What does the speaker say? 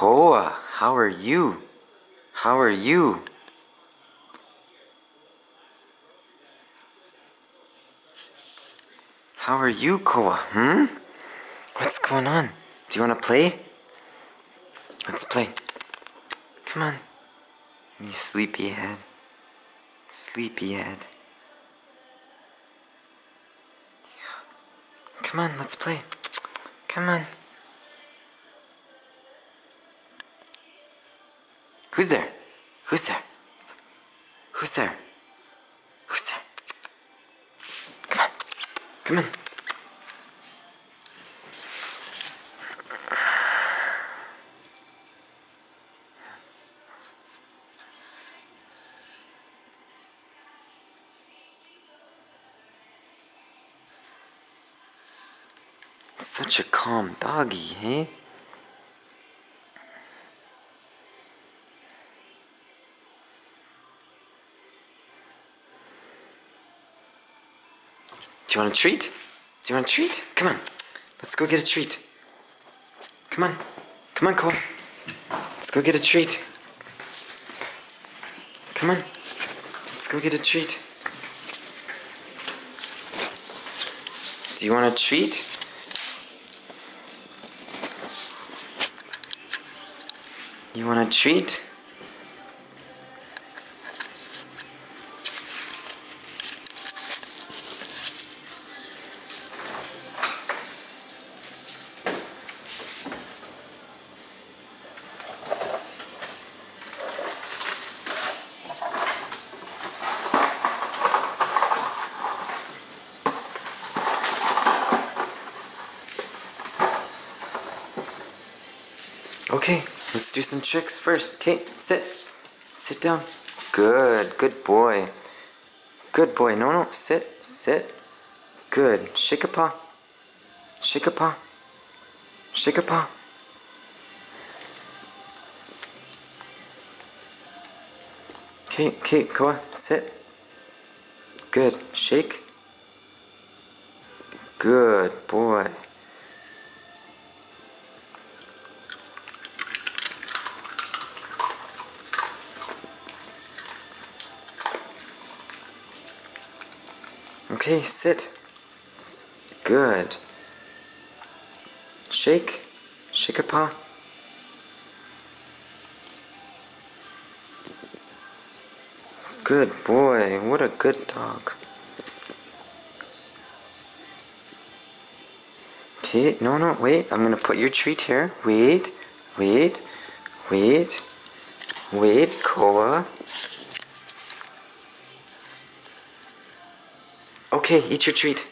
Koa, how are you? How are you? How are you, Koa? Hmm? What's going on? Do you want to play? Let's play. Come on. You sleepyhead. Sleepyhead. Come on, let's play. Come on. Who's there? Who's there? Who's there? Who's there? Come on. Come on. Such a calm doggy, eh? Do you want a treat? Do you want a treat? Come on. Let's go get a treat. Come on. Come on, Koa. Let's go get a treat. Come on. Let's go get a treat. Do you want a treat? You want a treat? Okay, let's do some tricks first. Kate, sit. Sit down. Good, good boy. Good boy. No, no, sit, sit. Good. Shake a paw. Shake a paw. Shake a paw. Kate, Kate, go on. Sit. Good. Shake. Good boy. Okay, sit. Good. Shake. Shake a paw. Good boy. What a good dog. Okay, no, no, wait. I'm going to put your treat here. Wait, wait, wait, wait, Koa. Okay, eat your treat.